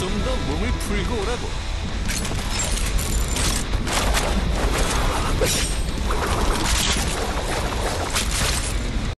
좀 더 몸을 풀고 오라고.